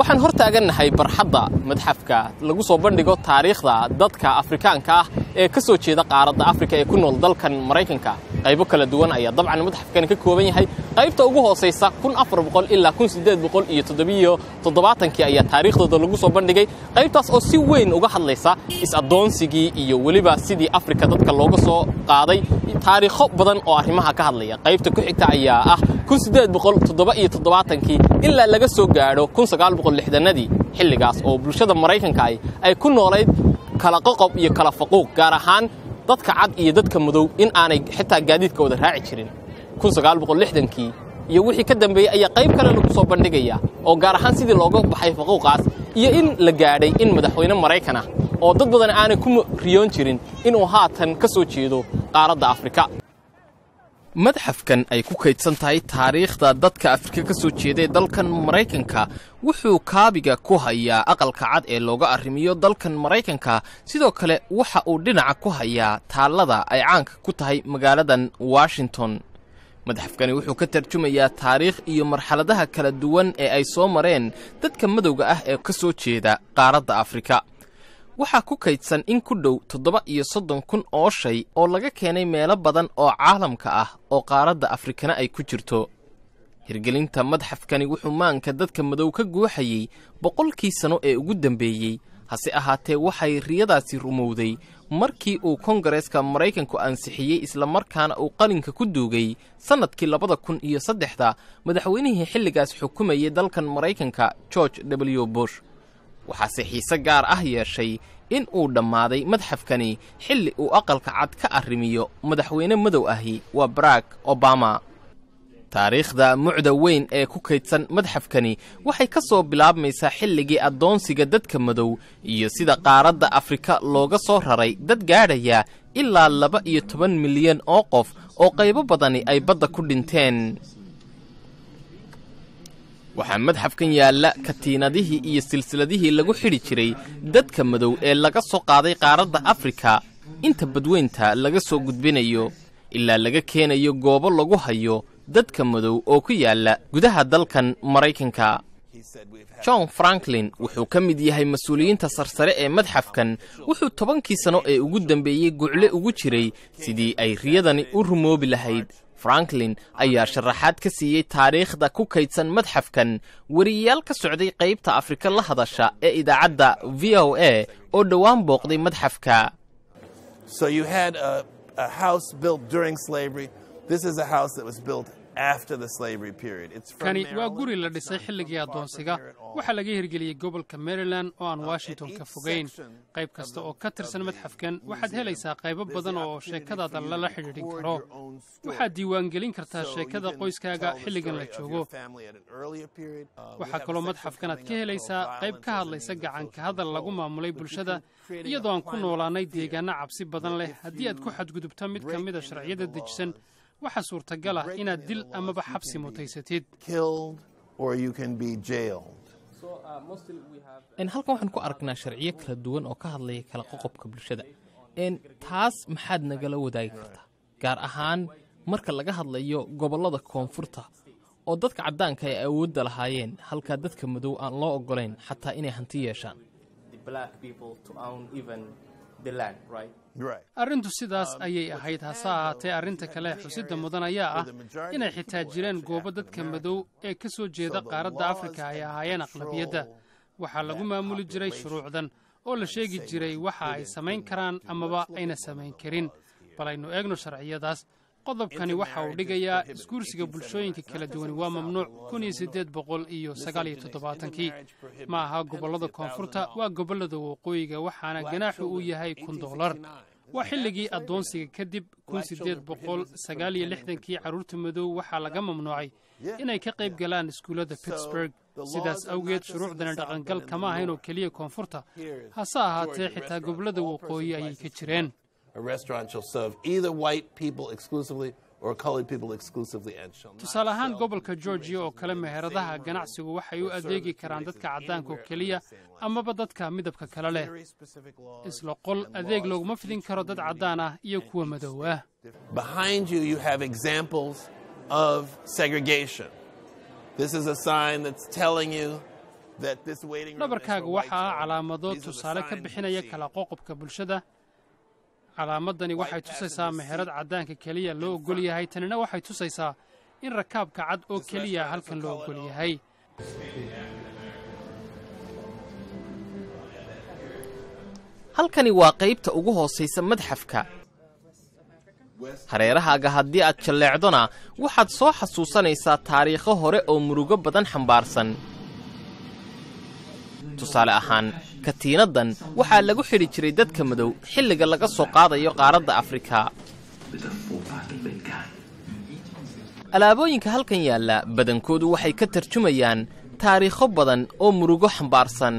waxaan hor taagannahay barxadda madxafka lagu soo bandhigo taariikhda dadka afrikaanka ah ee ka soo jeeda qaaradda afrika ee ku nool dalkan maraykanka qaybo kala duwan ayaa dabcan madxafkani ka kooban yahay. Qaybta ugu hoosaysa ilaa iyo toddobaatanki ayaa taariikhdooda lagu soo bandhigay. Qaybtaas oo si weyn uga hadlaysa is-addoonsigii iyo weliba sidii afrika dadka looga soo qaaday taariikho badan oo arrimaha ka hadlaya. Qaybta ku xigta ayaa ah kii ilaa laga soo gaadho adii xilligaas oo bulshada maraykanka ay ku noolayd kala qoqob iyo kala faquuq gaar ahaan dadka cad iyo dadka madow in aanay xitaa gaadiidka wada raaci jirin. kii iyo wixii ka dambeeyey ayaa qayb kale lagu soo bandhigaya oo gaar ahaan sidii looga baxay faquuqaas iyo in la gaadhay in madaxweyne maraykan ah oo dad badan aanay ku riyoon jirin inuu haatan ka soo jeedo qaaradda afrika madxafkan ay ku kaydsan tahay taariikhda dadka afrika ka soo jeeday dalkan maraykanka. Wuxuu kaabiga ku hayaa aqalka cad ee looga arrimiyo dalkan maraykanka. Sidoo kale waxa uu dhinaca ku hayaa taallada ay caanka ku tahay magaaladan washington. Madxafkani wuxuu ka tarjumayaa taariikh iyo marxaladaha kala duwan ee ay soo mareen dadka madowga ah ee ka soo jeeda qaaradda afrika waxaa ku kaydsan in ku dhow toddoba iyo soddon kun oo shay oo laga keenay meelo badan oo caalamka ah oo qaaradda afrikana ay ku jirto. Hirgelinta madxafkani wuxuu maanka dadka madow ka guuxayey boqolkii sano ee ugu dambeeyey hase ahaatee waxay riyadaasi rumowday markii uu kongareeska maraykanku ansixiyey islamarkaana uu qalinka ku duugay sannadkii labada kun iyo saddexda. Madaxweynihii xilligaas xukumayay dalkan maraykanka george w. Bush waxaase xiise gaar ah yeeshay in uu dhammaaday madxafkani xilli uu aqalka cad ka arrimiyo madaxweyne madow ahi waa barack obama. Taariikhda mucda weyn ee ku kaydsan madxafkani waxay ka soo bilaabmaysaa xilligii addoonsiga dadka madow iyo sida qaaradda afrika looga soo raray dad gaadhaya ilaa laba iyo toban milyan oo qof oo qaybo badani ay badda ku dhinteen waxaa madxafkan yaalla katiinadihii iyo silsiladihii lagu xidhi jiray dadka madow ee laga soo qaaday qaaradda afrika. Inta badweynta laga soo gudbinayo ilaa laga keenayo goobo lagu hayo dadka madow oo ku yaalla gudaha dalkan maraykanka. John franklin wuxuu ka mid yahay mas'uuliyiinta sarsare ee madxafkan wuxuu tobankii sano ee ugu dambeeyey gucle ugu jiray sidii ay riyadani u rumoobi lahayd franklin ayaa sharaxaad ka siiyey taariikhda ku kaydsan madxafkan weriyayaal ka socday qaybta afrika la hadasha ee idaacadda v o a oo dhowaan booqday madxafka kani waa guri la dhisay xilligii addoonsiga. waxaa laga hirgeliyey gobolka maryland oo aan washington ka fogayn qayb kasta oo ka tirsan madxafkan waxaad helaysaa qaybo badan oo sheekadaada lala xidhiidhin karo waxaad diiwaangelin kartaa sheekada qoyskaaga xilligan la joogo. waxaa kaloo madxafkanaad ka helaysaa qayb ka hadlaysa gacanka hadal lagu maamulay bulshada iyadoo aan ku noolaannay deegaanno cabsi badan leh. haddii aad ku xadgudubto mid ka mida sharciyada dejisan waxaa suurtagal ah inaad dil amaba xabsi mutaysatid. halkan waxaan ku aragnaa sharciyo kala duwan oo ka hadlaya kala qoqobka bulshada. Taas maxaad nagala wadaagi kartaa gaar ahaan marka laga hadlayo gobollada koonfurta oo dadka caddaanka ay awoodda lahaayeen halkaa dadka madow aan loo oggolayn xataa inay hanti yeeshaan arrintu sidaas ayay ahayd hase ahaatee arrinta kale xusidda mudan ayaa ah inay xitaa jireen goobo dadka madow ee ka soo jeeda qaaradda afrika ay ahaayeen aqlabiyadda. waxaa lagu maamuli jiray shuruucdan oo la sheegi jiray waxa ay samayn karaan amaba ayna samayn karin. bal aynu eegno sharciyadaas qodobkani waxa uu dhigayaa isguursiga bulshooyinka kala duwani waa mamnuuc kun iyo siddeed boqol iyo sagaal iyo toddobaatankii ma aha gobollada koonfurta waa gobollada waqooyiga waxaana ganaaxu uu yahay kun dollar. waa xilligii addoonsiga kadib kun siddeed boqol sagaal iyo lixdankii carruurta madow waxaa laga mamnuucay inay ka qayb galaan iskuullada pittsburg sidaas awgeed shuruucdani dhaqangal kama ahayn oo keliya koonfurta. hase ahaatee xitaa gobollada waqooyi ayay ka jireen tusaale ahaan gobolka georgiya oo kale meheradaha ganacsigu waxay u adeegi karaan dadka caddaanka oo keliya amaba dadka midabka kale leh. Isla qol adeeg looguma fidin karo dad caddaan ah iyo kuwa madow ah. This is a sign that's telling you dhabarkaaga waxa ah calaamado tusaale ka bixinaya kala qoqobka bulshada calaamadani waxay tusaysaa meherad caddaanka keliya loo oggol yahay tanina waxay tusaysaa in rakaabka cad oo keliya halkan loo oggol yahay halkani waa qaybta ugu hoosaysa madxafka. Hareerahaaga haddii aad jalleecdona waxaad soo xasuusanaysaa taariikho hore oo murugo badan xambaarsan tusaale ahaan katiinaddan waxaa lagu xidhi jiray dadka madow xilliga laga soo qaadayo qaaradda afrika. Alaabooyinka halkan yaalla badankoodu waxay ka tarjumayaan taariikho badan oo murugo xambaarsan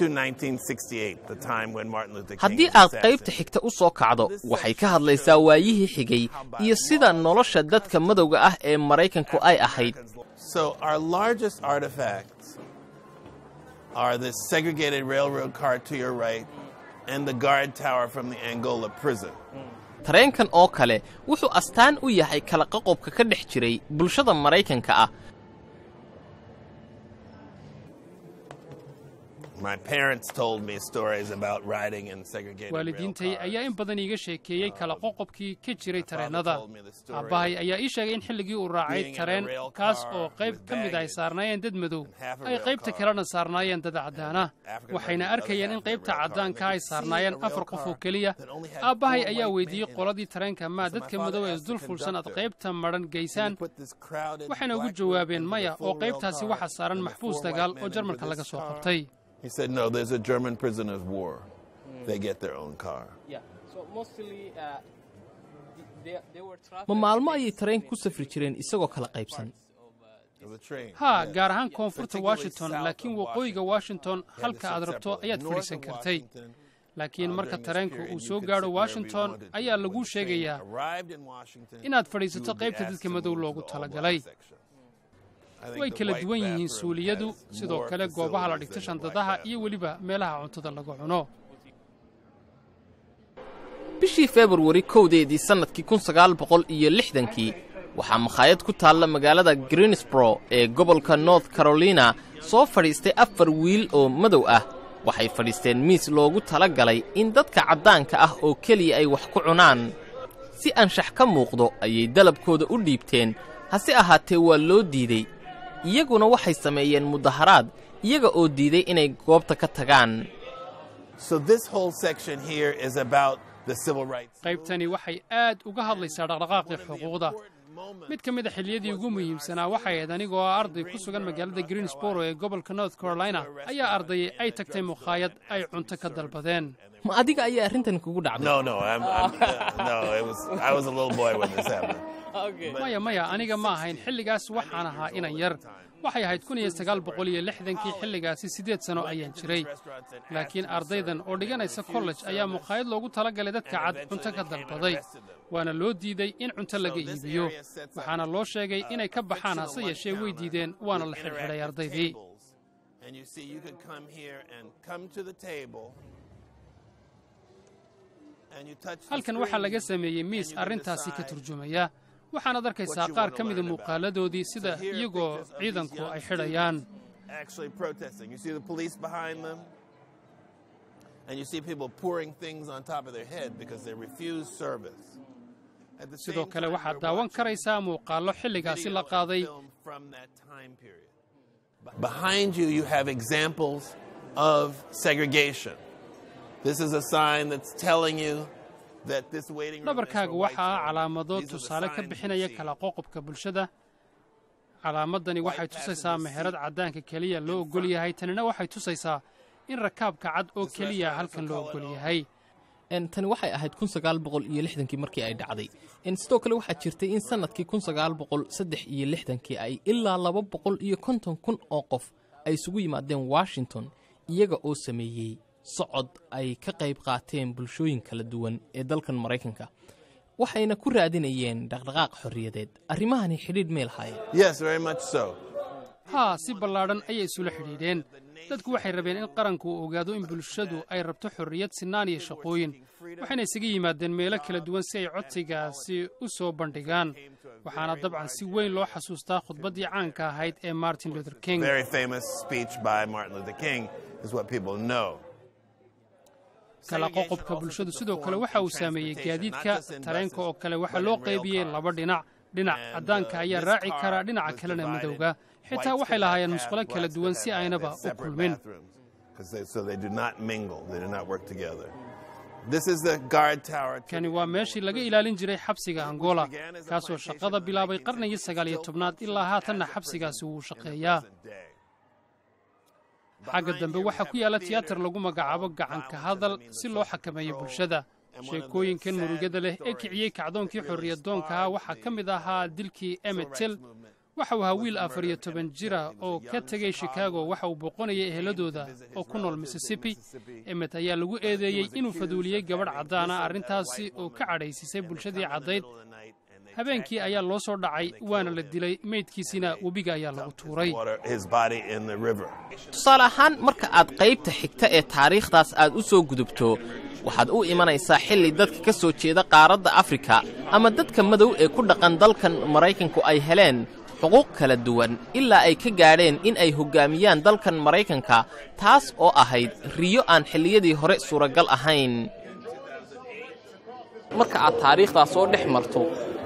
We're leaving the slavery and freedom section and entering the era of segregation, which goes from 1877 after the Civil War to 1968, the time when Martin Luther King haddii aad qaybta xigta u soo kacdo waxay ka hadlaysaa waayihii xigay iyo sida nolosha dadka madowga ah ee maraykanku ay ahayd. So our largest artifacts are this segregated railroad car to your right and the guard tower from the Angola prison. tareenkan oo kale wuxuu astaan u yahay kala qaqobka ka dhex jiray bulshada maraykanka ah waalidiintay ayaa in badan iiga sheekeeyey kala qoqobkii ka jiray tareennada aabbahay ayaa ii sheegay in xilligii uu raacay tareen kaas oo qayb ka mid ay saarnaayeen dad madow. ay qaybta kalena saarnaayeen dad caddaana. Waxayna arkayeen in qaybta caddaanka ay saarnaayeen afar qof oo keliya. aabbahay ayaa weydiiyey qoladii tareenka maa dadka madow ee isdul fuulsan aad qaybta madhan geysaan waxayna ugu jawaabeen maya oo qaybtaasi waxaa saaran maxbuus dagaal oo jarmalka laga soo qabtay He said, no, there's a German prisoner of war. They get their own car. ma maalmo ayay tareenka ku safri jireen isagoo kala qaybsan? Haa gaar ahaan koonfurta washington laakiin waqooyiga washington. Halka aad rabto ayaad fadhiisan kartay. Laakiin marka tareenku uu soo gaadho washington ayaa laguu sheegayaa. inaad fadhiisato qaybta dadka madow loogu talagalay way kala duwan yihiin suuliyadu sidoo kale goobaha la dhigto shandadaha iyo weliba meelaha cuntada lagu cuno. Bishii februari kowdeedii sannadkii kun sagaal boqol iyo lixdankii waxaa makhaayad ku taalla magaalada greensboro ee gobolka north carolina soo fadhiistay afar wiil oo madow ah. Waxay fadhiisteen miis loogu tala galay in dadka caddaanka ah oo keliya ay wax ku cunaan. Si anshax ka muuqdo ayay dalabkooda u dhiibteen. Hase ahaatee waa loo diidey iyaguna waxay sameeyeen mudaharaad iyaga oo diiday inay goobta ka tagaan. Qaybtani waxay aad uga hadlaysaa dhaqdhaqaaqii xuquuqda. Mid ka mid a xilliyadii ugu muhiimsanaa waxay ahayd anigoo ah arday ku sugan magaalada greensboro ee gobolka north carolina. Ayaa ardayay ay tagtay mukhaayad ay cunto ka dalbadeen. Ma adiga ayaa arrintan kugu dhacday Maya maya aniga ma ahayn xilligaas waxaan ahaa inan yar. Waxay ahayd kun iyo sagaal boqol iyo lixdankii xilligaasi siddeed sano ayaan jiray. Laakiin ardaydan oo dhiganaysa kollej ayaa mukhaayad loogu talagalay dadka cad cunto ka dalbaday waana loo diiday in cunto laga iibiyo. Waxaana loo sheegay inay ka baxaan hase yeeshee way diideen waana la xidhxidhay ardaydii halkan waxaa laga sameeyey miis arrintaasi ka turjumaya waxaanaad arkaysaa qaar ka mida muuqaaladoodii sida iyagoo ciidanku ay xidhayaan. actually protesting. You see the police behind them, and you see people pouring things on top of their head because they refuse service. At the sidoo kale waxaad daawan karaysaa muuqaallo xilligaasi la qaaday dhabarkaaga for white waxa ah calaamado tusaale ka bixinaya kala qoqobka bulshada. Calaamadani waxay tusaysaa meherad caddaanka keliya loo oggol yahay tanina waxay tusaysaa in rakaabka cad oo keliya halkan loo oggol yahay tani waxay ahayd kun sagaal boqol iyo lixdankii markii ay dhacday. Sidoo kale waxaa jirtay in sannadkii kun sagaal boqol saddex iyo lixdankii ay ilaa laba boqol iyo konton kun oo qof ay isugu yimaadeen washington iyaga oo sameeyey socod ay ka qayb qaateen bulshooyin kala duwan ee dalkan maraykanka waxayna ku raadinayeen dhaqdhaqaaq xorriyadeed. Arrimahani xidhiidh may lahaayeen Yes, very much so. haa si ballaadhan ayay isula xidhiidheen. Dadku waxay rabeen in qaranku uu ogaado in bulshadu ay rabto xorriyad sinaan iyo shaqooyin. Waxayna isaga yimaadeen meelo kala duwan si ay codsigaasi u soo bandhigaan. Waxaana dabcan si weyn loo xasuustaa khudbaddii caanka ahayd ee martin luther king kala qoqobka bulshadu sidoo kale waxa uu saameeyey gaadiidka tareenka oo kale waxaa loo qaybiyey laba dhinac. Dhinac caddaanka ayaa raaci kara dhinaca kalena madowga. Xitaa waxay lahaayeen musqulo kala duwan si aynaba u kulmin. kani waa meeshii laga ilaalin jiray xabsiga angola kaasoo shaqada bilaabay qarnigii sagaal iyo tobnaad ilaa haatanna xabsigaasi wuu shaqeeyaa. Xagga dambe waxaa ku yaalla tiyaatar lagu magacaabo gacanka hadal si loo xakameeyo bulshada. Sheekooyinkan murugada leh ee kiciyey kacdoonkii xorriyadoonkaha waxaa ka mid ahaa dilkii emetel waxa uu ahaa wiil afar iyo toban jira oo ka tegey shikaago waxa uu booqanayay eheladooda oo ku nool missisipi emet ayaa lagu eedeeyey inuu faduuliyey gabadh caddaana arrintaasi oo ka cadhaysisay bulshadii caddayd habeenkii ayaa loo soo dhacay waana la dilay. Meydkiisina webiga ayaa lagu tuuray. Tusaale ahaan marka aad qaybta xigta ee taariikhdaas aad u soo gudubto waxaad u imanaysaa xilli dadka ka soo jeeda qaaradda afrika ama dadka madow ee ku dhaqan dalkan maraykanku ay heleen xuquuq kala duwan ilaa ay ka gaadheen in ay hoggaamiyaan dalkan maraykanka taas oo ahayd riyo aan xilliyadii hore suuragal ahayn. Marka aad taariikhdaas soo dhex marto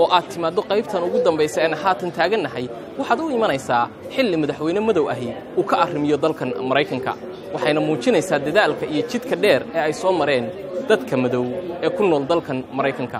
oo aad timaaddo qaybtan ugu dambaysa eena haatan taagannahay waxaad u imanaysaa xilli madaxweyne madow ahi uu ka arrimiyo dalkan maraykanka. Waxayna muujinaysaa dadaalka iyo jidka dheer ee ay soo mareen dadka madow ee ku nool dalkan maraykanka